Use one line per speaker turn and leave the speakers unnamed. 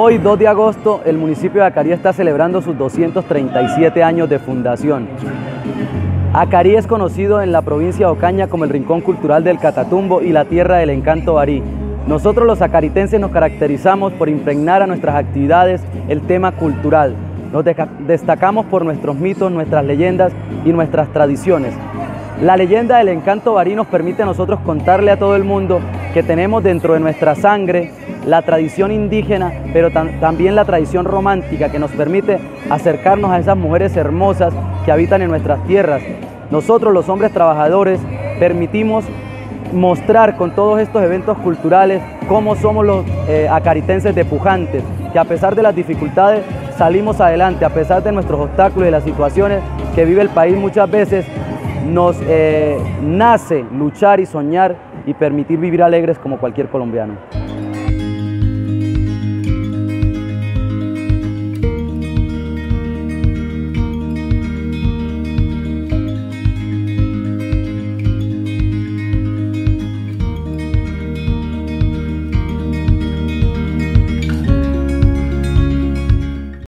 Hoy, 2 de agosto, el municipio de Acarí está celebrando sus 237 años de fundación. Acarí es conocido en la provincia de Ocaña como el rincón cultural del Catatumbo y la tierra del encanto barí. Nosotros los acaritenses nos caracterizamos por impregnar a nuestras actividades el tema cultural. Nos destacamos por nuestros mitos, nuestras leyendas y nuestras tradiciones. La leyenda del encanto barí nos permite a nosotros contarle a todo el mundo que tenemos dentro de nuestra sangre la tradición indígena, pero también la tradición romántica que nos permite acercarnos a esas mujeres hermosas que habitan en nuestras tierras. Nosotros los hombres trabajadores permitimos mostrar con todos estos eventos culturales cómo somos los eh, acaritenses de pujantes, que a pesar de las dificultades salimos adelante, a pesar de nuestros obstáculos y las situaciones que vive el país muchas veces, nos eh, nace luchar y soñar y permitir vivir alegres como cualquier colombiano.